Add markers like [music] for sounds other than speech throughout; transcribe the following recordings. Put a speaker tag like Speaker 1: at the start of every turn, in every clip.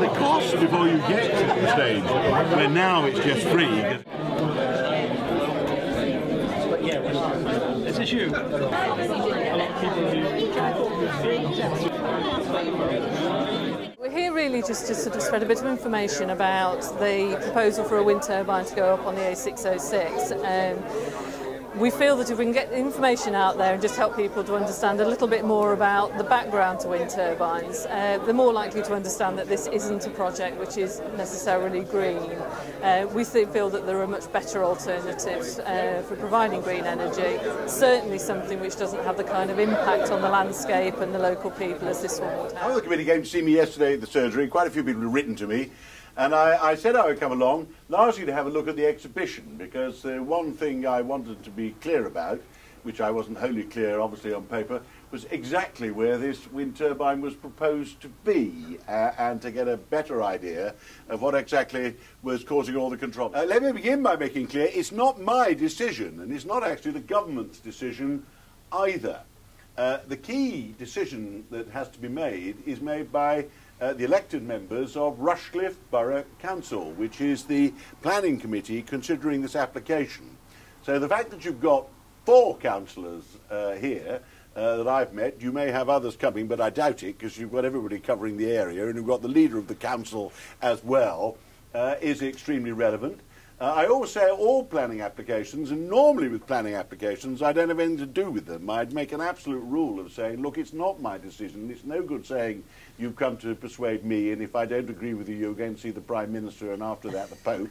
Speaker 1: the cost before you get to the stage where now it's just free.
Speaker 2: Is this you?
Speaker 3: We're here really just to sort of spread a bit of information about the proposal for a wind turbine to go up on the A606. Um, we feel that if we can get information out there and just help people to understand a little bit more about the background to wind turbines, uh, they're more likely to understand that this isn't a project which is necessarily green. Uh, we feel that there are much better alternatives uh, for providing green energy, certainly something which doesn't have the kind of impact on the landscape and the local people as this one would have.
Speaker 1: The committee came to see me yesterday at the surgery. Quite a few people have written to me. And I, I, said I would come along largely to have a look at the exhibition because uh, one thing I wanted to be clear about, which I wasn't wholly clear obviously on paper, was exactly where this wind turbine was proposed to be uh, and to get a better idea of what exactly was causing all the control. Uh, let me begin by making clear it's not my decision and it's not actually the government's decision either. Uh, the key decision that has to be made is made by uh, the elected members of Rushcliffe Borough Council, which is the planning committee considering this application. So the fact that you've got four councillors uh, here uh, that I've met, you may have others coming, but I doubt it because you've got everybody covering the area and you've got the leader of the council as well, uh, is extremely relevant. Uh, I always say all planning applications, and normally with planning applications, I don't have anything to do with them. I'd make an absolute rule of saying, look, it's not my decision. It's no good saying you've come to persuade me, and if I don't agree with you, you're going to see the Prime Minister, and after that, the Pope.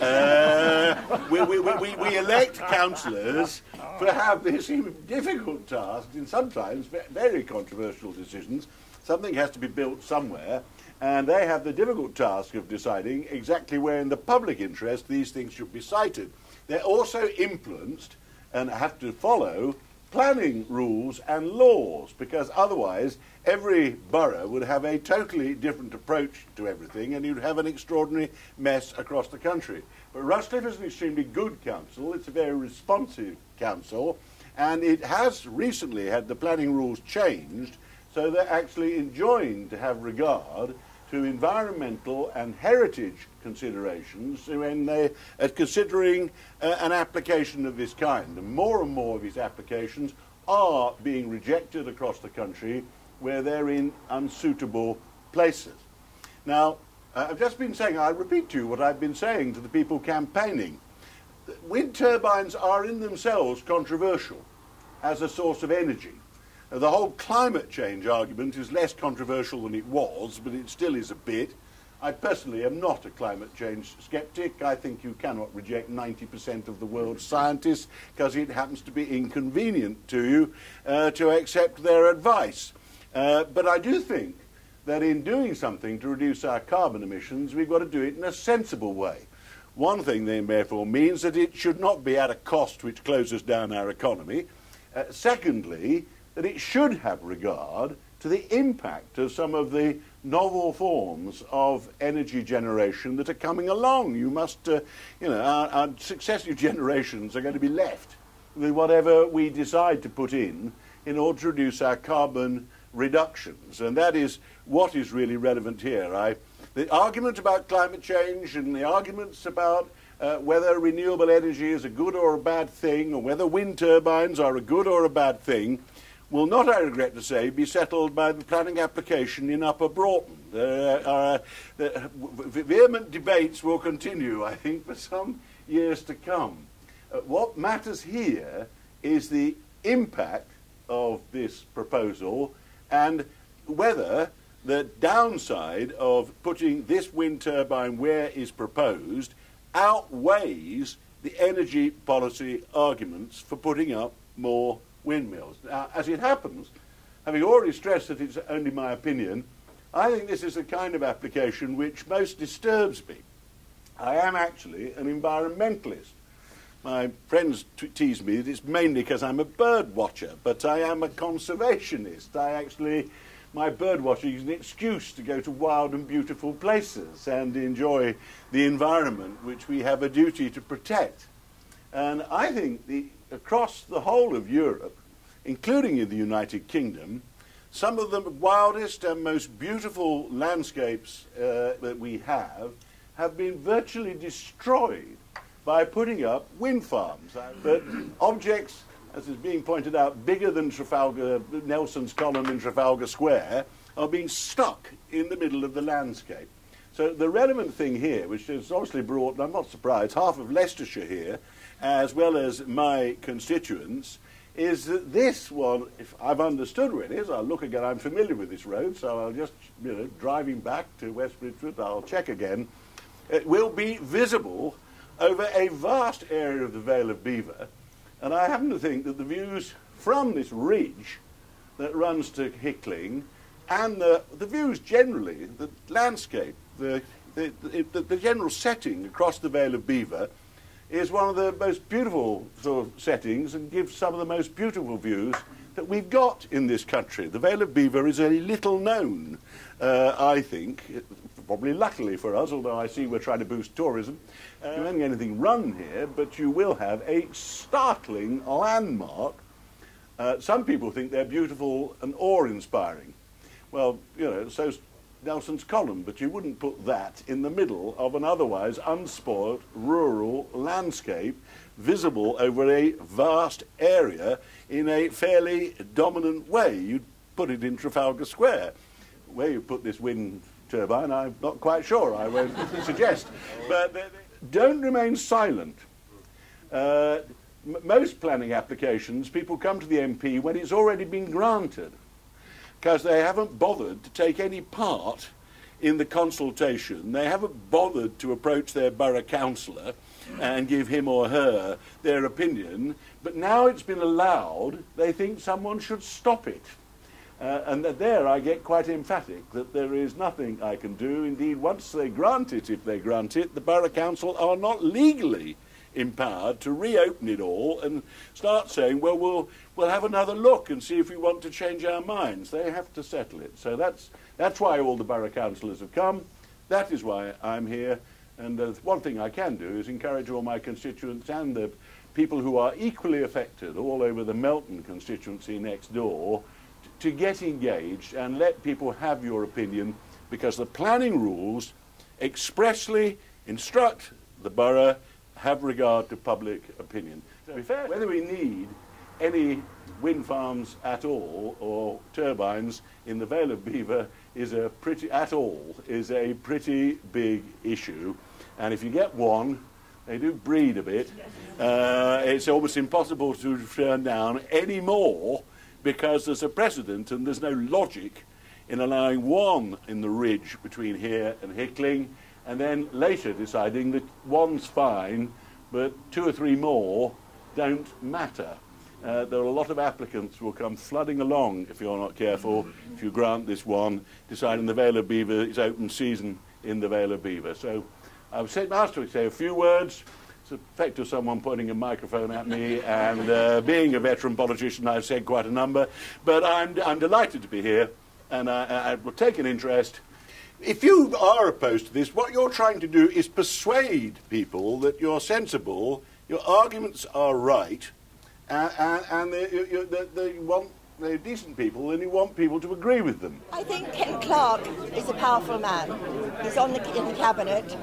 Speaker 1: Uh, we, we, we, we, elect councillors to have this difficult task, and sometimes very controversial decisions. Something has to be built somewhere and they have the difficult task of deciding exactly where in the public interest these things should be sited. They're also influenced and have to follow planning rules and laws because otherwise every borough would have a totally different approach to everything and you'd have an extraordinary mess across the country. But Rushcliffe is an extremely good council, it's a very responsive council and it has recently had the planning rules changed so they're actually enjoined to have regard to environmental and heritage considerations when they are considering uh, an application of this kind. And more and more of these applications are being rejected across the country where they're in unsuitable places. Now, uh, I've just been saying, I'll repeat to you what I've been saying to the people campaigning. Wind turbines are in themselves controversial as a source of energy. The whole climate change argument is less controversial than it was, but it still is a bit. I personally am not a climate change skeptic. I think you cannot reject 90% of the world's scientists because it happens to be inconvenient to you uh, to accept their advice. Uh, but I do think that in doing something to reduce our carbon emissions, we've got to do it in a sensible way. One thing, then, therefore, means that it should not be at a cost which closes down our economy. Uh, secondly, that it should have regard to the impact of some of the novel forms of energy generation that are coming along. You must, uh, you know, our, our, successive [laughs] generations are going to be left with whatever we decide to put in in order to reduce our carbon reductions. And that is what is really relevant here. I, the argument about climate change and the arguments about uh, whether renewable energy is a good or a bad thing, or whether wind turbines are a good or a bad thing, will not, I regret to say, be settled by the planning application in Upper Broughton. There are, uh, vehement debates will continue, I think, for some years to come. Uh, what matters here is the impact of this proposal and whether the downside of putting this wind turbine where is proposed outweighs the energy policy arguments for putting up more windmills. Now, as it happens, having already stressed that it's only my opinion, I think this is the kind of application which most disturbs me. I am actually an environmentalist. My friends tease me that it's mainly because I'm a bird watcher, but I am a conservationist. I actually, my bird watching is an excuse to go to wild and beautiful places and enjoy the environment which we have a duty to protect. And I think the across the whole of Europe, including in the United Kingdom, some of the wildest and most beautiful landscapes uh, that we have have been virtually destroyed by putting up wind farms. But objects, as is being pointed out, bigger than Trafalgar, Nelson's column in Trafalgar Square, are being stuck in the middle of the landscape. So the relevant thing here, which is obviously brought, I'm not surprised, half of Leicestershire here, as well as my constituents, is that this one, if I've understood where it is, I'll look again, I'm familiar with this road, so I'll just, you know, driving back to West Bridgford, I'll check again, it will be visible over a vast area of the Vale of Belvoir, and I happen to think that the views from this ridge that runs to Hickling, and the, the views generally, the landscape, the, the, the, the general setting across the Vale of Belvoir, is one of the most beautiful sort of settings and gives some of the most beautiful views that we've got in this country. The Vale of Belvoir is a little known, uh, I think, probably luckily for us, although I see we're trying to boost tourism. Uh, you won't get anything run here, but you will have a startling landmark. Uh, some people think they're beautiful and awe-inspiring. Well, you know, so's Nelson's column, but you wouldn't put that in the middle of an otherwise unspoilt rural landscape visible over a vast area in a fairly dominant way. You'd put it in Trafalgar Square. Where you put this wind turbine, I'm not quite sure, I won't [laughs] suggest. But don't remain silent. Uh, most planning applications, people come to the MP when it's already been granted because they haven't bothered to take any part in the consultation. They haven't bothered to approach their borough councillor and give him or her their opinion. But now it's been allowed, they think someone should stop it. Uh, and there I get quite emphatic that there is nothing I can do. Indeed, once they grant it, if they grant it, the borough council are not legally empowered to reopen it all and start saying, well, we'll, we'll have another look and see if we want to change our minds. They have to settle it. So that's, that's why all the borough councillors have come. That is why I'm here. And uh, one thing I can do is encourage all my constituents and the people who are equally affected all over the Melton constituency next door to get engaged and let people have your opinion because the planning rules expressly instruct the borough have regard to public opinion. To be fair, whether we need any wind farms at all or turbines in the Vale of Belvoir is a pretty at all is a pretty big issue, and if you get one, they do breed a bit. Uh, it's almost impossible to turn down any more because there's a precedent and there's no logic in allowing one in the ridge between here and Hickling and then later deciding that one's fine, but two or three more don't matter. Uh, there are a lot of applicants who will come flooding along if you're not careful, if you grant this one, deciding the Vale of Belvoir is open season in the Vale of Belvoir. So I was asked to say a few words. It's the effect of someone pointing a microphone at me, and uh, being a veteran politician, I've said quite a number. But I'm, I'm delighted to be here, and I, I will take an interest if you are opposed to this, what you're trying to do is persuade people that you're sensible, your arguments are right, uh, and, and they, you, they, they want they're decent people and you want people to agree with them.
Speaker 2: I think Ken Clarke is a powerful man. He's on the, in the cabinet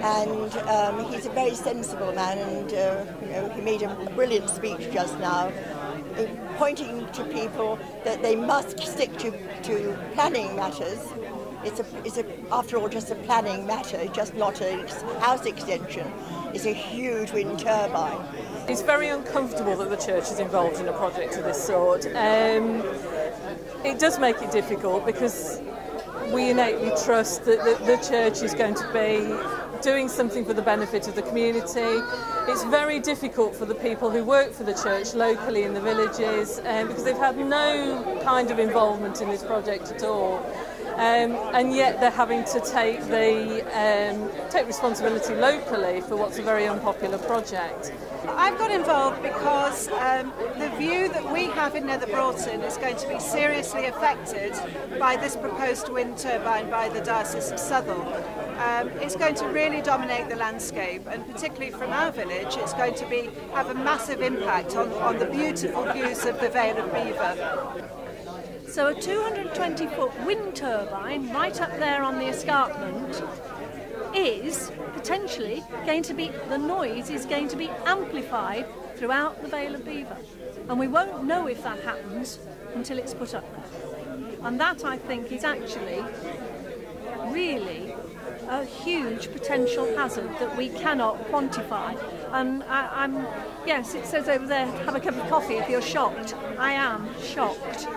Speaker 2: and um, he's a very sensible man and uh, you know, he made a brilliant speech just now uh, pointing to people that they must stick to, to planning matters it's, a, it's a, after all just a planning matter, just not a house extension. It's a huge wind turbine.
Speaker 3: It's very uncomfortable that the church is involved in a project of this sort. Um, it does make it difficult because we innately trust that the, the church is going to be doing something for the benefit of the community. It's very difficult for the people who work for the church locally in the villages um, because they've had no kind of involvement in this project at all. Um, and yet they're having to take the um, take responsibility locally for what's a very unpopular project.
Speaker 4: I've got involved because um, the view that we have in Nether Broughton is going to be seriously affected by this proposed wind turbine by the Diocese of Southwark. Um, it's going to really dominate the landscape and particularly from our village it's going to be have a massive impact on, on the beautiful views of the Vale of Beaver.
Speaker 5: So a 220 foot wind turbine right up there on the escarpment is potentially going to be, the noise is going to be amplified throughout the Vale of Belvoir. And we won't know if that happens until it's put up there. And that I think is actually really a huge potential hazard that we cannot quantify. And I, am yes, it says over there, have a cup of coffee if you're shocked. I am shocked.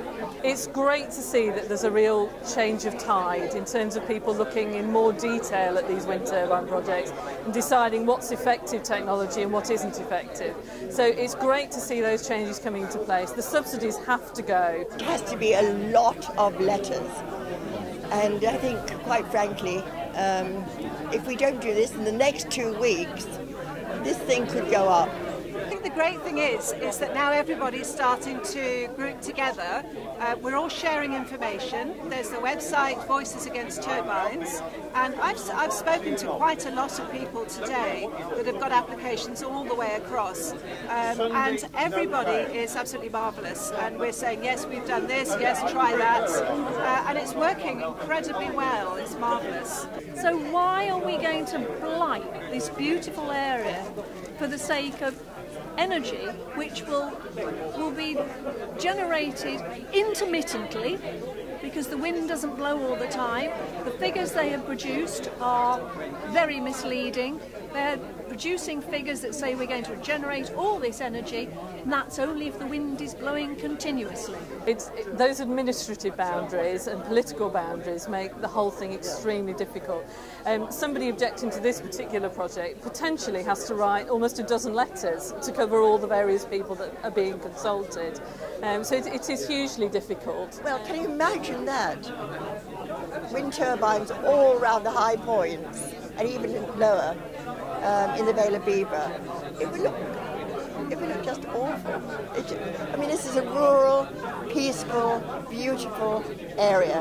Speaker 3: It's great to see that there's a real change of tide in terms of people looking in more detail at these wind turbine projects and deciding what's effective technology and what isn't effective. So it's great to see those changes coming into place. The subsidies have to go.
Speaker 2: It has to be a lot of letters. And I think, quite frankly, um, if we don't do this in the next two weeks, this thing could go up
Speaker 4: the great thing is is that now everybody's starting to group together. Uh, we're all sharing information. There's the website Voices Against Turbines, and I've, I've spoken to quite a lot of people today that have got applications all the way across, um, and everybody is absolutely marvellous. And we're saying yes, we've done this, yes, try that, uh, and it's working incredibly well. It's marvellous.
Speaker 5: So why are we going to blight this beautiful area for the sake of energy which will, will be generated intermittently because the wind doesn't blow all the time. The figures they have produced are very misleading. They're producing figures that say we're going to generate all this energy, and that's only if the wind is blowing continuously.
Speaker 3: It's, it, those administrative boundaries and political boundaries make the whole thing extremely difficult. Um, somebody objecting to this particular project potentially has to write almost a dozen letters to cover all the various people that are being consulted. Um, so it, it is hugely difficult.
Speaker 2: Well, can you imagine that? Wind turbines all around the high points and even lower um, in the Vale of Belvoir. It would look, it would look just awful. It, I mean, this is a rural, peaceful, beautiful area,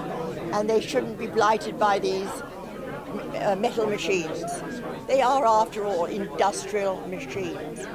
Speaker 2: and they shouldn't be blighted by these uh, metal machines. They are, after all, industrial machines.